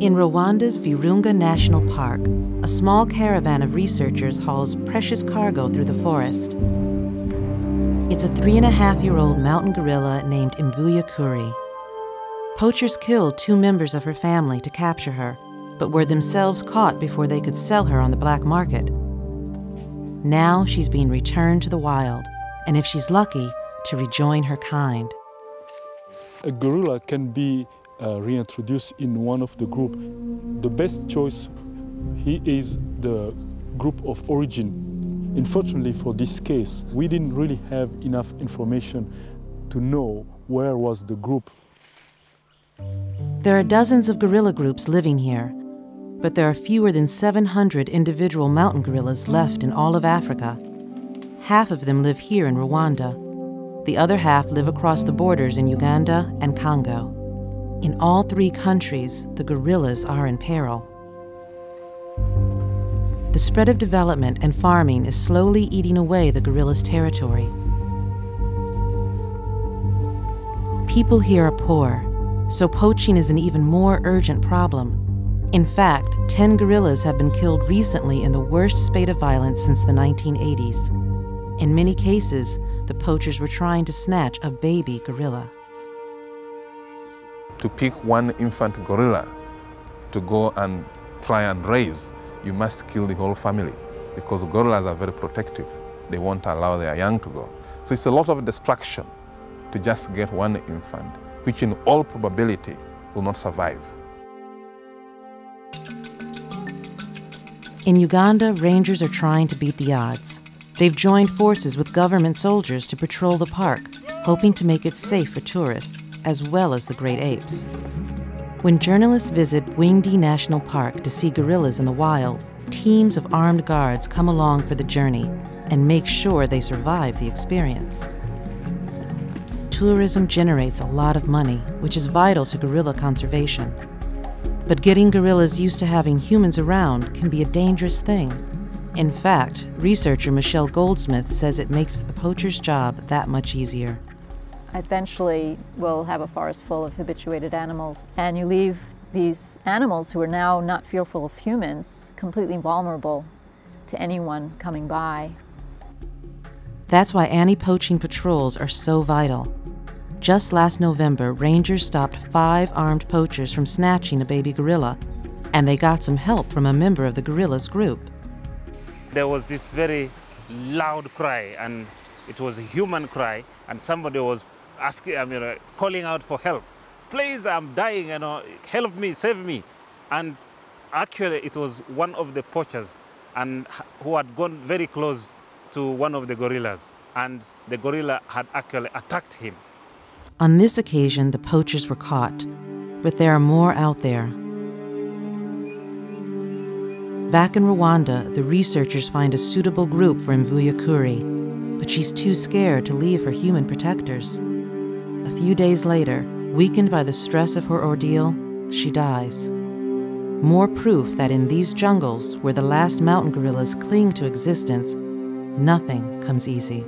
In Rwanda's Virunga National Park, a small caravan of researchers hauls precious cargo through the forest. It's a three and a half year old mountain gorilla named Imvuya Kuri. Poachers killed two members of her family to capture her, but were themselves caught before they could sell her on the black market. Now she's being returned to the wild, and if she's lucky, to rejoin her kind. A gorilla can be uh, reintroduced in one of the group. The best choice he is the group of origin. Unfortunately for this case, we didn't really have enough information to know where was the group. There are dozens of gorilla groups living here, but there are fewer than 700 individual mountain gorillas left in all of Africa. Half of them live here in Rwanda. The other half live across the borders in Uganda and Congo. In all three countries, the gorillas are in peril. The spread of development and farming is slowly eating away the gorillas' territory. People here are poor, so poaching is an even more urgent problem. In fact, 10 gorillas have been killed recently in the worst spate of violence since the 1980s. In many cases, the poachers were trying to snatch a baby gorilla. To pick one infant gorilla to go and try and raise, you must kill the whole family because gorillas are very protective. They won't allow their young to go. So it's a lot of destruction to just get one infant, which in all probability will not survive. In Uganda, rangers are trying to beat the odds. They've joined forces with government soldiers to patrol the park, hoping to make it safe for tourists, as well as the great apes. When journalists visit Bwindi National Park to see gorillas in the wild, teams of armed guards come along for the journey and make sure they survive the experience. Tourism generates a lot of money, which is vital to gorilla conservation. But getting gorillas used to having humans around can be a dangerous thing. In fact, researcher Michelle Goldsmith says it makes the poacher's job that much easier. Eventually, we'll have a forest full of habituated animals, and you leave these animals who are now not fearful of humans completely vulnerable to anyone coming by. That's why anti poaching patrols are so vital. Just last November, rangers stopped five armed poachers from snatching a baby gorilla, and they got some help from a member of the gorilla's group. There was this very loud cry, and it was a human cry, and somebody was asking, I mean, uh, calling out for help. Please, I'm dying, you know, help me, save me. And actually, it was one of the poachers and who had gone very close to one of the gorillas, and the gorilla had actually attacked him. On this occasion, the poachers were caught, but there are more out there. Back in Rwanda, the researchers find a suitable group for Imvuya Kuri, but she's too scared to leave her human protectors. A few days later, weakened by the stress of her ordeal, she dies. More proof that in these jungles, where the last mountain gorillas cling to existence, nothing comes easy.